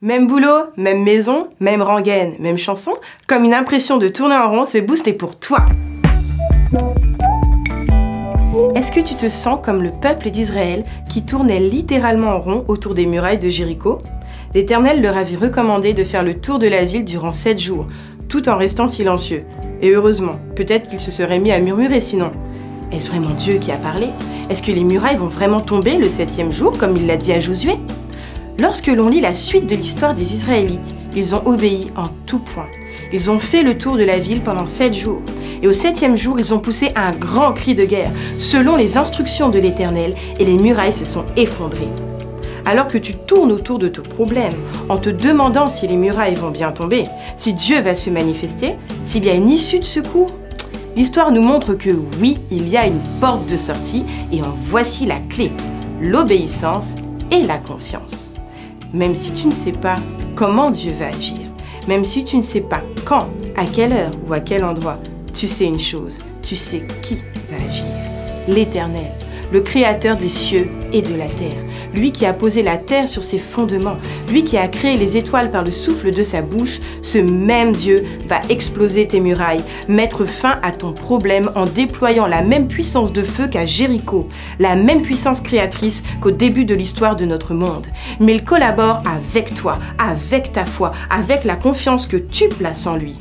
Même boulot, même maison, même rengaine, même chanson, comme une impression de tourner en rond, ce boost est pour toi. Est-ce que tu te sens comme le peuple d'Israël qui tournait littéralement en rond autour des murailles de Jéricho? L'Éternel leur avait recommandé de faire le tour de la ville durant sept jours, tout en restant silencieux. Et heureusement, peut-être qu'ils se seraient mis à murmurer sinon. Est-ce vraiment Dieu qui a parlé? Est-ce que les murailles vont vraiment tomber le septième jour comme il l'a dit à Josué? Lorsque l'on lit la suite de l'histoire des Israélites, ils ont obéi en tout point. Ils ont fait le tour de la ville pendant sept jours. Et au septième jour, ils ont poussé un grand cri de guerre, selon les instructions de l'Éternel, et les murailles se sont effondrées. Alors que tu tournes autour de ton problème, en te demandant si les murailles vont bien tomber, si Dieu va se manifester, s'il y a une issue de secours, l'histoire nous montre que oui, il y a une porte de sortie, et en voici la clé, l'obéissance et la confiance même si tu ne sais pas comment Dieu va agir, même si tu ne sais pas quand, à quelle heure ou à quel endroit, tu sais une chose, tu sais qui va agir. L'Éternel, le Créateur des cieux et de la terre, lui qui a posé la terre sur ses fondements, lui qui a créé les étoiles par le souffle de sa bouche, ce même Dieu va exploser tes murailles, mettre fin à ton problème en déployant la même puissance de feu qu'à Jéricho, la même puissance créatrice qu'au début de l'histoire de notre monde. Mais il collabore avec toi, avec ta foi, avec la confiance que tu places en lui.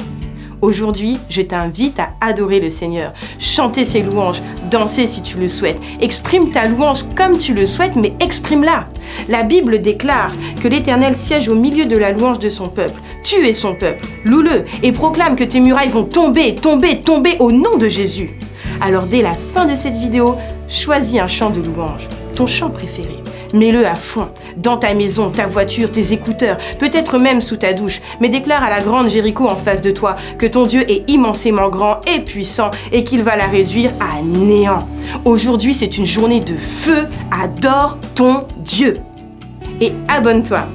Aujourd'hui, je t'invite à adorer le Seigneur, chanter ses louanges, danser si tu le souhaites. Exprime ta louange comme tu le souhaites, mais exprime-la. La Bible déclare que l'Éternel siège au milieu de la louange de son peuple. Tu es son peuple, loue-le et proclame que tes murailles vont tomber, tomber, tomber au nom de Jésus. Alors dès la fin de cette vidéo, choisis un chant de louange, ton chant préféré. Mets-le à fond, dans ta maison, ta voiture, tes écouteurs, peut-être même sous ta douche, mais déclare à la grande Jéricho en face de toi que ton Dieu est immensément grand et puissant et qu'il va la réduire à néant. Aujourd'hui, c'est une journée de feu, adore ton Dieu. Et abonne-toi